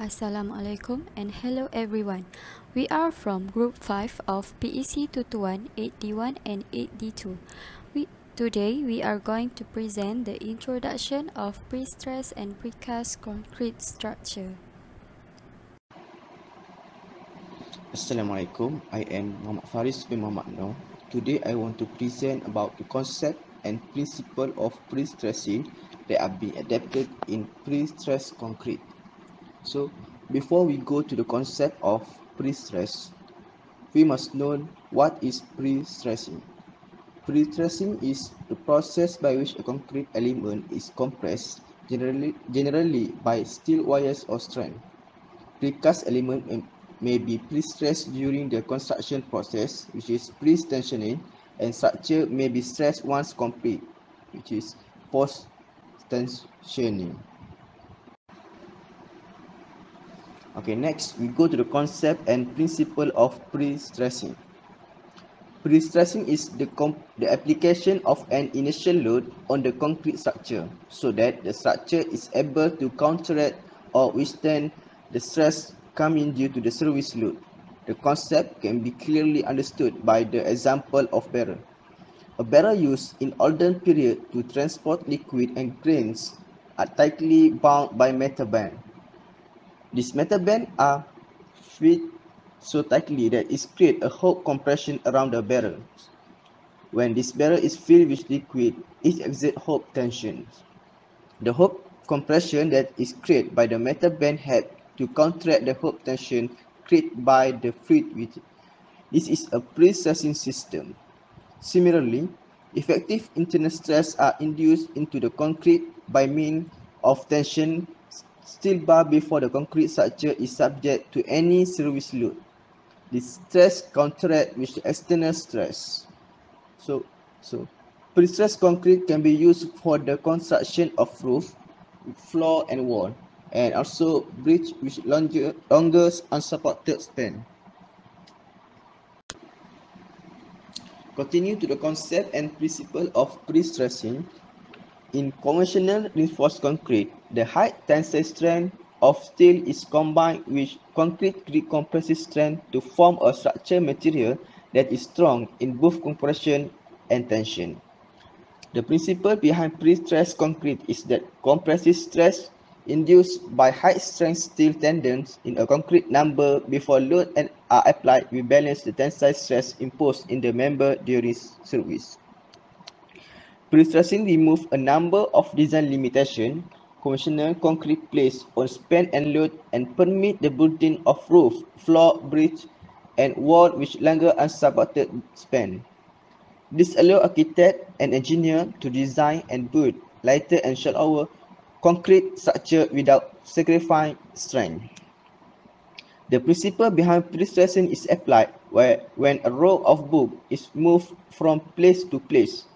Assalamualaikum and hello everyone. We are from Group 5 of PEC 221, 8D1 and 8D2. We, today we are going to present the introduction of pre-stress and precast concrete structure. Assalamualaikum. I am Muhammad Faris bin Muhammad Noor. Today I want to present about the concept and principle of pre-stressing that are being adapted in pre-stress concrete. So, before we go to the concept of pre-stress, we must know what is pre-stressing. Pre-stressing is the process by which a concrete element is compressed, generally, generally by steel wires or strand. Precast element may be pre-stressed during the construction process, which is pre-tensioning, and structure may be stressed once complete, which is post-tensioning. Okay, next we go to the concept and principle of pre-stressing. Pre-stressing is the, the application of an initial load on the concrete structure so that the structure is able to counteract or withstand the stress coming due to the service load. The concept can be clearly understood by the example of barrel. A barrel used in olden period to transport liquid and grains are tightly bound by metal band. These metal bands are fitted so tightly that it creates a hook compression around the barrel. When this barrel is filled with liquid, it exerts hook tension. The hook compression that is created by the metal band head to counteract the hook tension created by the fluid with it. This is a pre-stressing system. Similarly, effective internal stress are induced into the concrete by means of tension steel bar before the concrete structure is subject to any service load. The stress counteract with external stress. So, so pre-stressed concrete can be used for the construction of roof, floor and wall, and also bridge with longer, longer unsupported span. Continue to the concept and principle of pre-stressing. In conventional reinforced concrete, the high tensile strength of steel is combined with concrete compressive strength to form a structure material that is strong in both compression and tension. The principle behind pre-stressed concrete is that compressive stress induced by high-strength steel tendons in a concrete number before load and are applied will balance the tensile stress imposed in the member during service. Pre-stressing remove a number of design limitations conventional concrete placed on span and load and permit the building of roof, floor, bridge and wall with longer unsupported span. This allows architect and engineer to design and build lighter and shallower concrete structure without sacrificing strength. The principle behind pre-stressing is applied where when a row of book is moved from place to place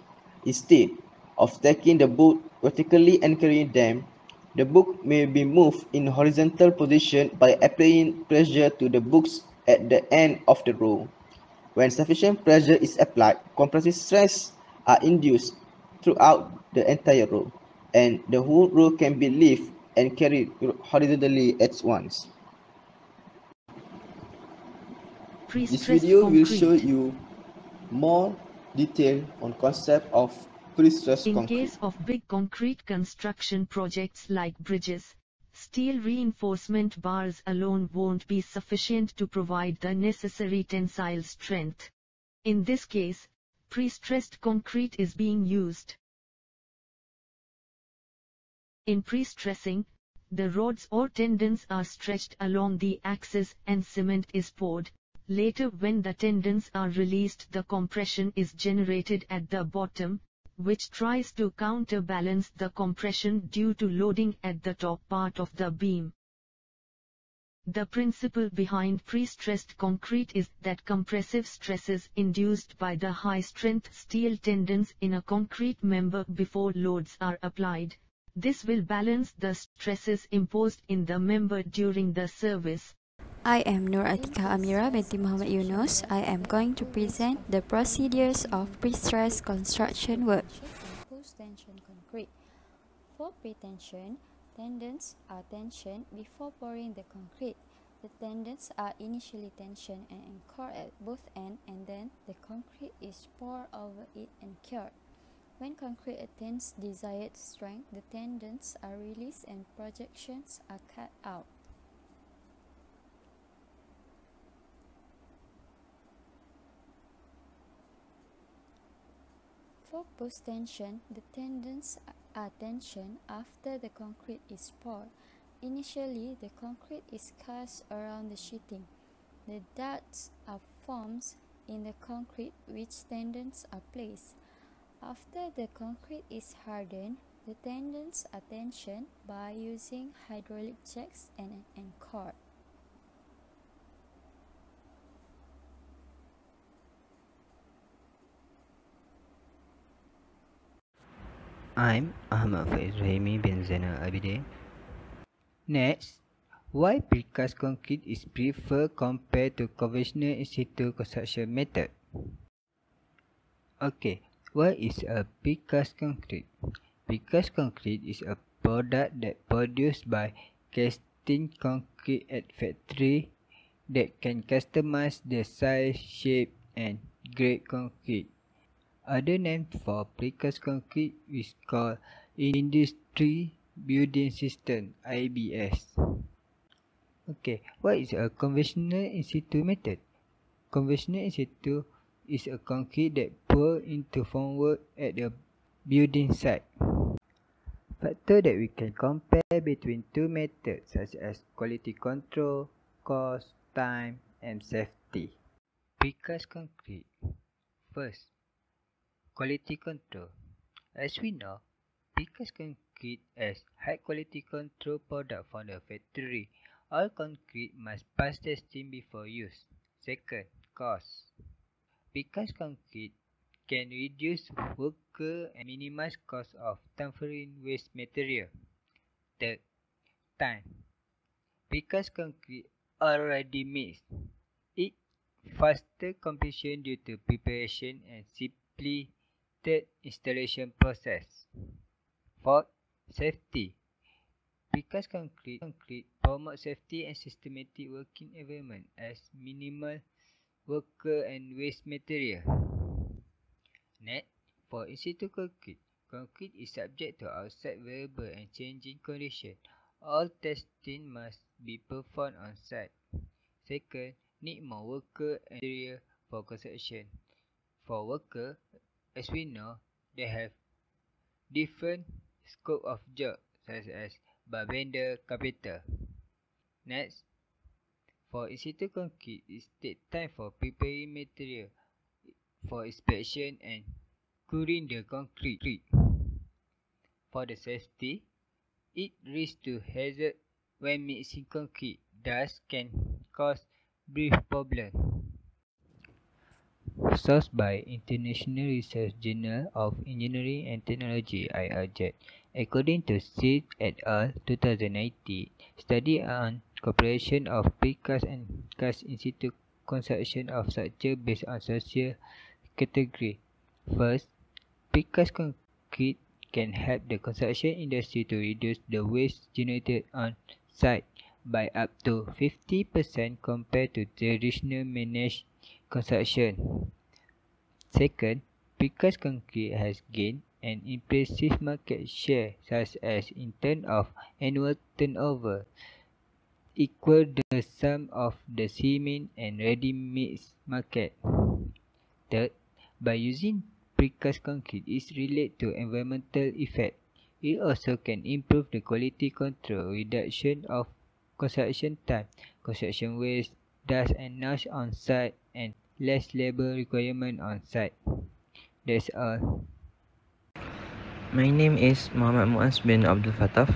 Instead of taking the book vertically and carrying them, the book may be moved in horizontal position by applying pressure to the books at the end of the row. When sufficient pressure is applied, compressive stress are induced throughout the entire row, and the whole row can be lifted and carried horizontally at once. This video will show you more detail on concept of pre-stressed In concrete. case of big concrete construction projects like bridges, steel reinforcement bars alone won't be sufficient to provide the necessary tensile strength. In this case, pre-stressed concrete is being used. In pre-stressing, the rods or tendons are stretched along the axis and cement is poured, Later when the tendons are released the compression is generated at the bottom, which tries to counterbalance the compression due to loading at the top part of the beam. The principle behind pre-stressed concrete is that compressive stresses induced by the high-strength steel tendons in a concrete member before loads are applied. This will balance the stresses imposed in the member during the service. I am Nur Atika Amira binti Muhammad Yunus. I am going to present the procedures of pre-stress construction work. Post-tension concrete. For pre-tension, Tendons are tensioned before pouring the concrete. The tendons are initially tensioned and anchored at both ends and then the concrete is poured over it and cured. When concrete attains desired strength, the tendons are released and projections are cut out. For post-tension, the tendons are tensioned after the concrete is poured. Initially, the concrete is cast around the sheeting. The ducts are formed in the concrete which tendons are placed. After the concrete is hardened, the tendons are tensioned by using hydraulic jacks and an anchor. I'm Ahmad Faiz Rahimi bin Zainal Abidin. Next, why precast concrete is preferred compared to conventional in situ construction method? Okay, what is a precast concrete? Precast concrete is a product that produced by casting concrete at factory that can customize the size, shape and grade concrete. Other name for precast concrete is called Industry Building System IBS. Okay, what is a conventional in situ method? Conventional in situ is a concrete that poured into formwork at the building site. Factor that we can compare between two methods such as quality control, cost, time and safety. Precast concrete. First, Quality control. As we know, precast concrete as high quality control product from the factory. All concrete must pass testing before use. Second, cost. Precast concrete can reduce worker and minimize cost of transferring waste material. Third, time. Precast concrete already mixed. It faster completion due to preparation and simply Third, installation process. Fourth, safety. Precast concrete, concrete promote safety and systematic working environment as minimal worker and waste material. Next, for in situ concrete, concrete is subject to outside variable and changing condition. All testing must be performed on site. Second, need more worker and material for construction. For worker, as we know, they have different scope of job such as barbender, carpenter. Next, for in situ concrete, it take time for preparing material for inspection and curing the concrete. For the safety, it risks to hazard when mixing concrete, Dust can cause brief problem. Sourced by International Research Journal of Engineering and Technology IRJ. According to Sid et al. 2019 study on cooperation of precast and cast in situ construction of structure based on social category. First, precast concrete can help the construction industry to reduce the waste generated on site by up to 50% compared to traditional managed construction. Second, precast concrete has gained an impressive market share such as in terms of annual turnover equal the sum of the cement and ready-mix market. Third, by using precast concrete is related to environmental effect. It also can improve the quality control, reduction of construction time, construction waste, dust and noise on site and less labor requirement on site. That's all. My name is Muhammad Muaz bin Abdul Fataf.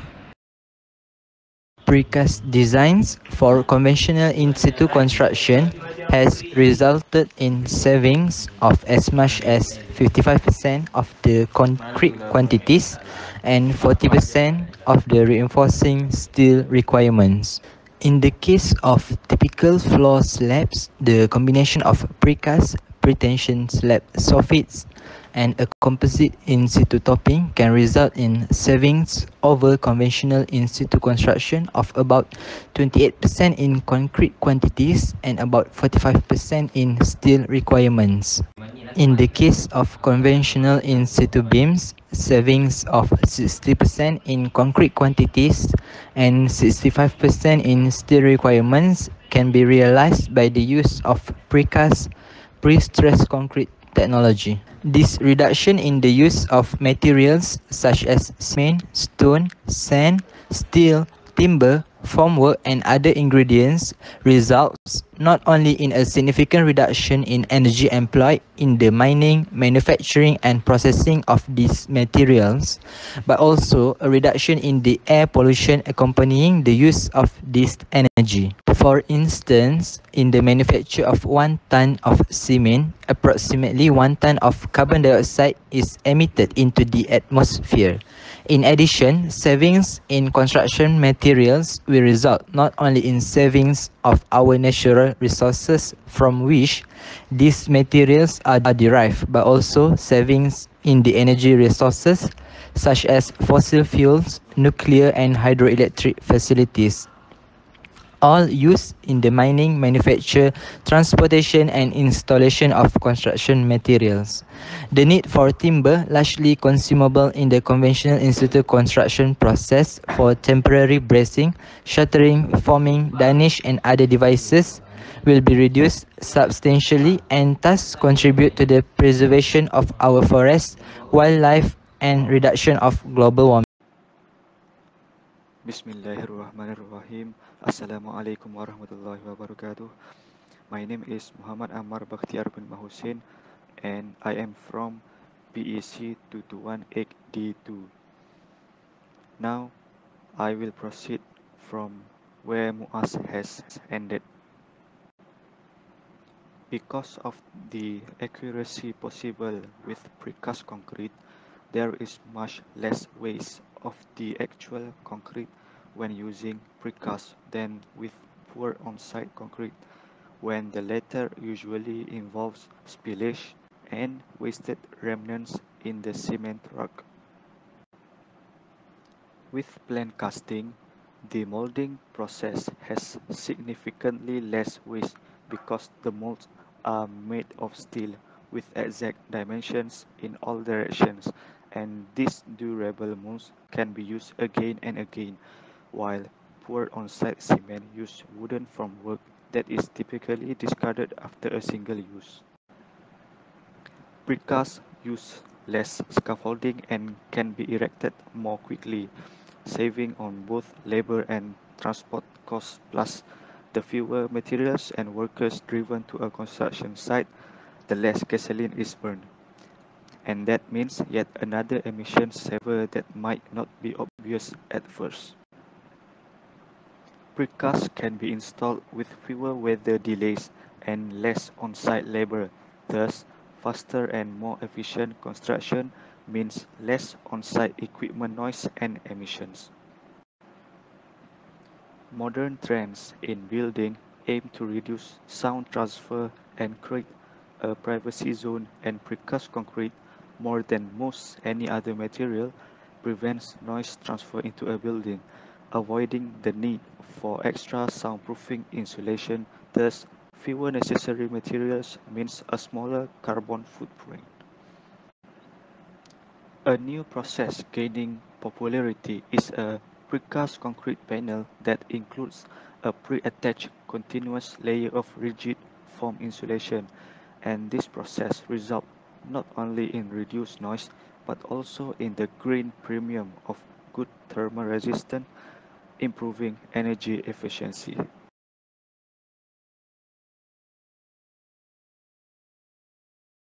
Precast designs for conventional in situ construction has resulted in savings of as much as 55% of the concrete quantities and 40% of the reinforcing steel requirements. In the case of typical floor slabs, the combination of precast, pretension slab soffits and a composite in situ topping can result in savings over conventional in situ construction of about 28% in concrete quantities and about 45% in steel requirements. In the case of conventional in situ beams, savings of 60% in concrete quantities and 65% in steel requirements can be realized by the use of precast pre-stressed concrete technology. This reduction in the use of materials such as cement, stone, sand, steel, timber, formwork and other ingredients results not only in a significant reduction in energy employed in the mining, manufacturing and processing of these materials, but also a reduction in the air pollution accompanying the use of this energy. For instance, in the manufacture of one ton of cement, approximately one ton of carbon dioxide is emitted into the atmosphere. In addition, savings in construction materials will result not only in savings of our natural resources from which these materials are derived, but also savings in the energy resources such as fossil fuels, nuclear and hydroelectric facilities all used in the mining, manufacture, transportation and installation of construction materials. The need for timber, largely consumable in the conventional in situ construction process for temporary bracing, shuttering, forming, danish and other devices will be reduced substantially and thus contribute to the preservation of our forests, wildlife and reduction of global warming. Bismillahirrahmanirrahim. Assalamualaikum warahmatullahi wabarakatuh. My name is Muhammad Ammar Bakhtiar bin Mahusin and I am from PEC 2218D2. Now, I will proceed from where Muaz has ended. Because of the accuracy possible with precast concrete, there is much less waste of the actual concrete when using precast than with poor on-site concrete, when the latter usually involves spillage and wasted remnants in the cement rock. With plain casting, the molding process has significantly less waste because the molds are made of steel with exact dimensions in all directions and these durable molds can be used again and again while poor on-site cement use wooden formwork that is typically discarded after a single use. Precast use less scaffolding and can be erected more quickly, saving on both labor and transport costs plus the fewer materials and workers driven to a construction site, the less gasoline is burned. And that means yet another emission saver that might not be obvious at first. Precast can be installed with fewer weather delays and less on-site labor. Thus, faster and more efficient construction means less on-site equipment noise and emissions. Modern trends in building aim to reduce sound transfer and create a privacy zone and precast concrete more than most any other material prevents noise transfer into a building avoiding the need for extra soundproofing insulation, thus fewer necessary materials means a smaller carbon footprint. A new process gaining popularity is a precast concrete panel that includes a pre-attached continuous layer of rigid foam insulation and this process results not only in reduced noise but also in the green premium of good thermal resistance improving energy efficiency